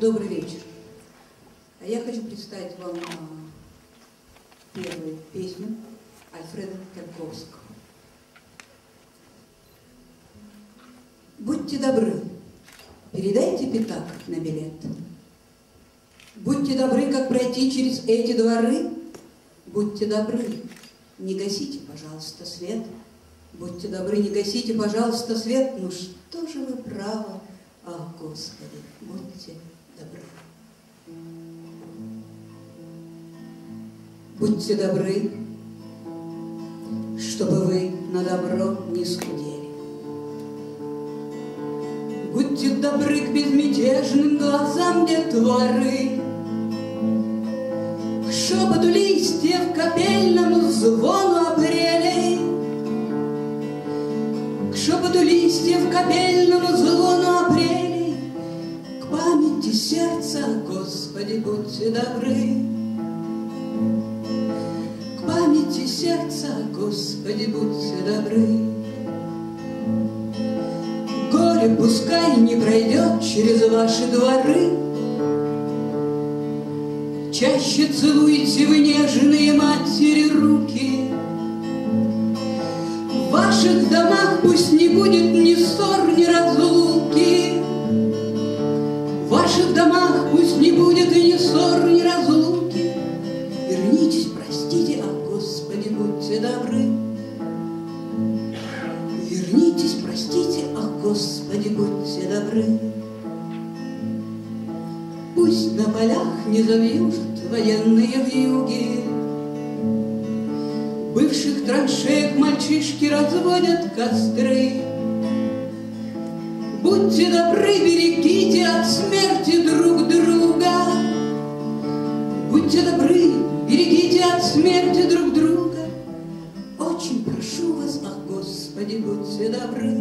Добрый вечер. А я хочу представить вам а, первую песню Альфреда Тарковского. Будьте добры, передайте пятак на билет. Будьте добры, как пройти через эти дворы. Будьте добры, не гасите, пожалуйста, свет. Будьте добры, не гасите, пожалуйста, свет. Ну что же вы право, ах, Господи, будьте Будьте добры, чтобы вы на добро не скудели. Будьте добры к безмятежным глазам детворы, К шепоту листьев, капельному звону апрелей, К шепоту листьев, капельному звону апрелей, К памяти сердца, Господи, будьте добры. Сердца, Господи, будьте добры. Горе пускай не пройдет через ваши дворы. Чаще целуйте вы нежные матери руки. В ваших домах пусть не будет ни ссор, ни разлуки. Полях не завьюжат военные вьюги, Бывших траншеек мальчишки разводят костры. Будьте добры, берегите от смерти друг друга. Будьте добры, берегите от смерти друг друга. Очень прошу вас, ах, Господи, будьте добры.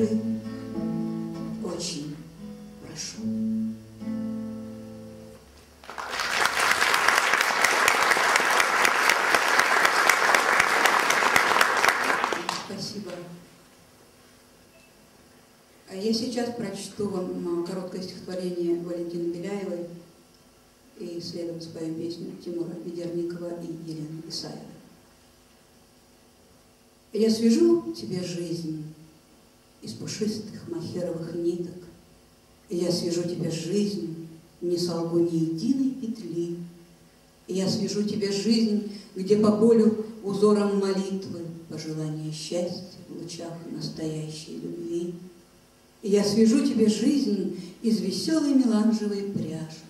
Очень прошу. Спасибо. А я сейчас прочту вам а, короткое стихотворение Валентины Беляевой и следом спою песню Тимура Ведерникова и Елены Исаевой. Я свяжу тебе жизнь из пушистых махеровых ниток, и я свяжу тебе жизнь, не солгу ни единой петли, и я свяжу тебе жизнь, где по полю узором молитвы пожелание счастья в лучах настоящей любви. И я свяжу тебе жизнь из веселой меланжевой пряжи,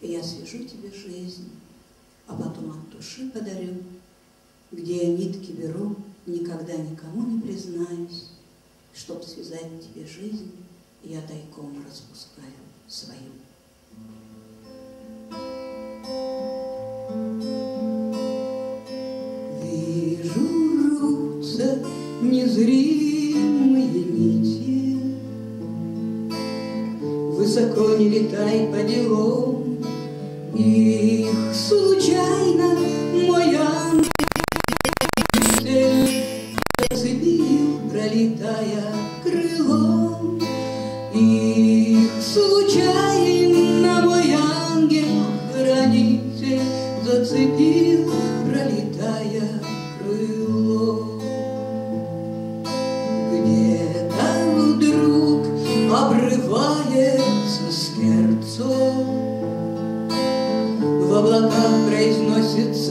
и я свяжу тебе жизнь, а потом от души подарю, где я нитки беру, никогда никому не признаюсь, чтоб связать тебе жизнь, я тайком распускаю свою. Вижу, рвутся незримые нити, Высоко не летай по делам, Их случайно случайно мой ангел-хранитель Зацепил, пролетая крылом. Где-то вдруг обрывается скерцо, В облаках произносится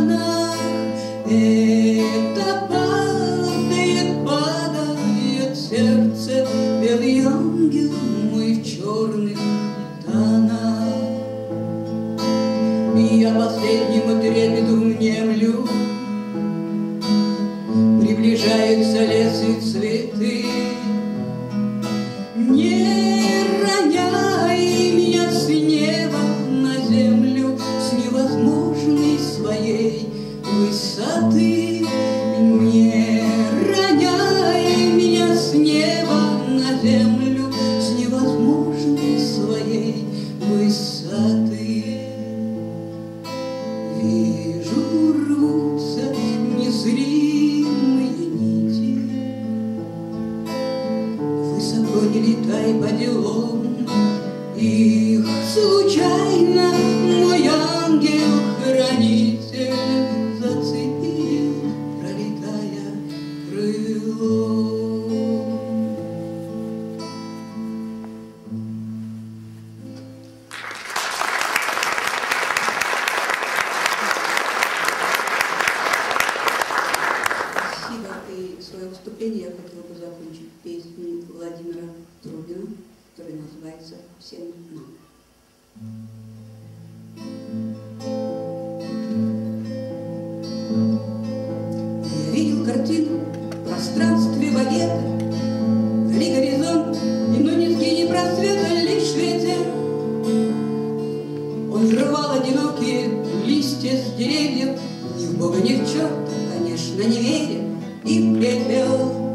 Ana. Выступление я хотела бы закончить песней Владимира Трубина, которая называется «Всем нам». Я видел картину в пространстве Вдали горизонт, но низкий не просвета, лишь ветер. Он рвал одинокие листья с деревьев, Ни в Бога, ни в черта, конечно, не веря, И в пепел.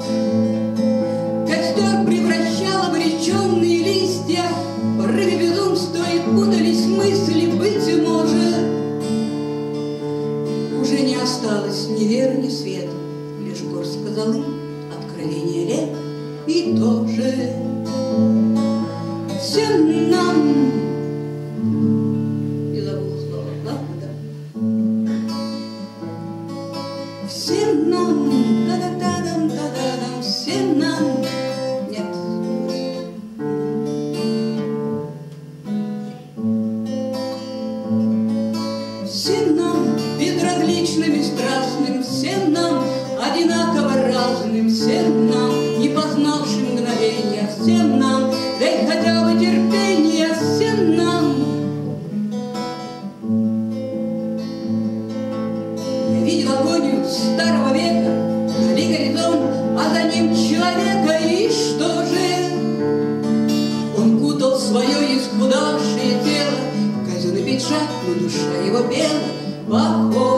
Костер превращал обреченные листья, В порыве безумства и путались мысли, быть может. Уже не осталось ни веры, ни света, Лишь горстка золы, откровение лет, И тоже всем нам разным, всем нам не познавшим мгновения, всем нам, дай хотя бы терпения, всем нам. Я видел агонию старого века, вдали горизонт, а за ним человека, и что же? Он кутал свое исхудавшее тело, казенный пиджак, но душа его пела, похоже.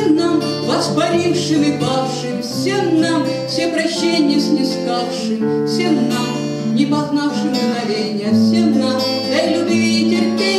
Всем нам, воспарившим и павшим, всем нам, все прощения снискавшим, всем нам, не познавшим мгновения, всем нам, дай любви и терпения,